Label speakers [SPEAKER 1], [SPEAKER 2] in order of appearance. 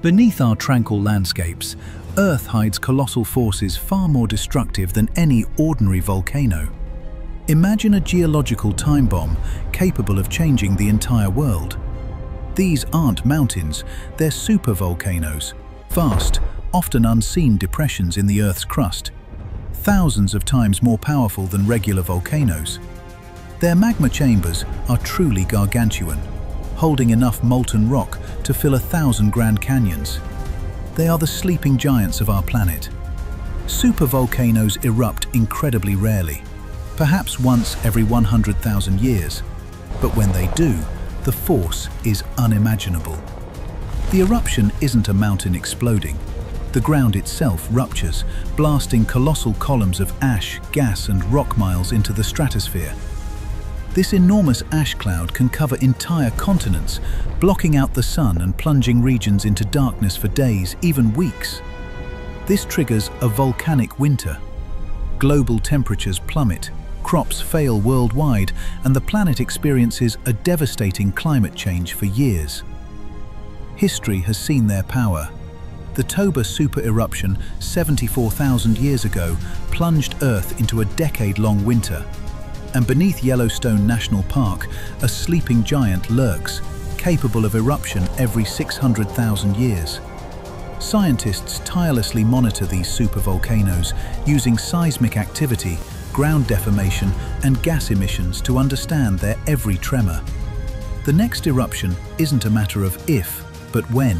[SPEAKER 1] Beneath our tranquil landscapes, Earth hides colossal forces far more destructive than any ordinary volcano. Imagine a geological time bomb capable of changing the entire world. These aren't mountains, they're supervolcanoes, vast, often unseen depressions in the Earth's crust, thousands of times more powerful than regular volcanoes. Their magma chambers are truly gargantuan, holding enough molten rock to fill a thousand Grand Canyons. They are the sleeping giants of our planet. Supervolcanoes erupt incredibly rarely, perhaps once every 100,000 years. But when they do, the force is unimaginable. The eruption isn't a mountain exploding. The ground itself ruptures, blasting colossal columns of ash, gas and rock miles into the stratosphere. This enormous ash cloud can cover entire continents, blocking out the sun and plunging regions into darkness for days, even weeks. This triggers a volcanic winter. Global temperatures plummet, crops fail worldwide, and the planet experiences a devastating climate change for years. History has seen their power. The Toba super eruption 74,000 years ago plunged Earth into a decade-long winter, and beneath Yellowstone National Park, a sleeping giant lurks, capable of eruption every 600,000 years. Scientists tirelessly monitor these supervolcanoes using seismic activity, ground deformation and gas emissions to understand their every tremor. The next eruption isn't a matter of if, but when.